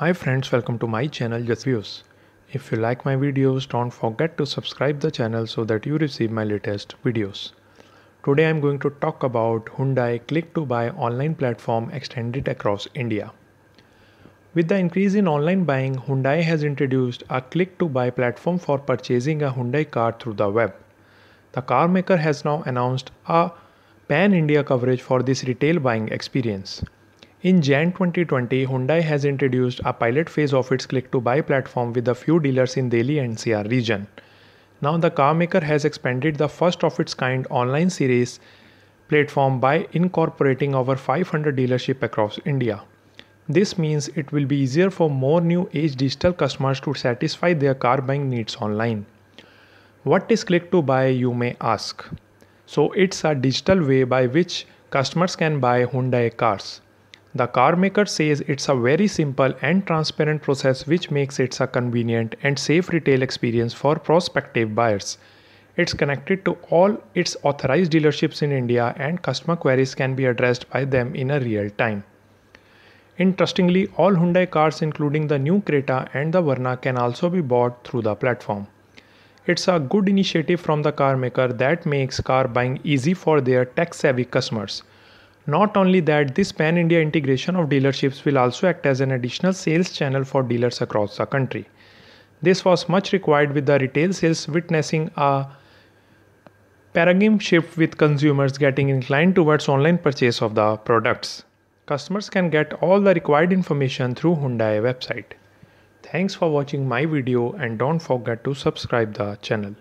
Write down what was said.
Hi friends, welcome to my channel Jassi Reviews. If you like my videos, don't forget to subscribe the channel so that you receive my latest videos. Today I'm going to talk about Hyundai Click to Buy online platform extended across India. With the increase in online buying, Hyundai has introduced a click to buy platform for purchasing a Hyundai car through the web. The car maker has now announced a pan India coverage for this retail buying experience. In Jan 2020, Hyundai has introduced a pilot phase of its click to buy platform with a few dealers in Delhi and NCR region. Now the carmaker has expanded the first of its kind online series platform by incorporating over 500 dealerships across India. This means it will be easier for more new age digital customers to satisfy their car buying needs online. What is click to buy you may ask? So it's a digital way by which customers can buy Hyundai cars. The car maker says it's a very simple and transparent process which makes it a convenient and safe retail experience for prospective buyers. It's connected to all its authorized dealerships in India and customer queries can be addressed by them in a real time. Interestingly, all Hyundai cars including the new Creta and the Verna can also be bought through the platform. It's a good initiative from the car maker that makes car buying easy for their tech savvy customers. Not only that, this pan India integration of dealerships will also act as an additional sales channel for dealers across the country. This was much required with the retail sales witnessing a paradigm shift with consumers getting inclined towards online purchase of the products. Customers can get all the required information through Hyundai website. Thanks for watching my video and don't forget to subscribe the channel.